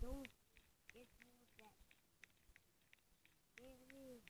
don't get me with that. Baby.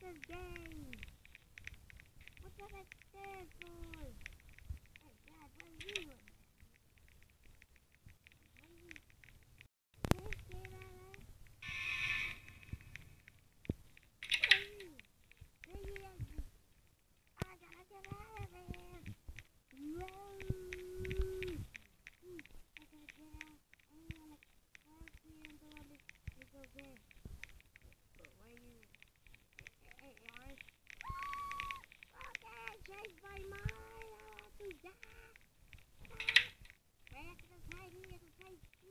What the game? What the devil?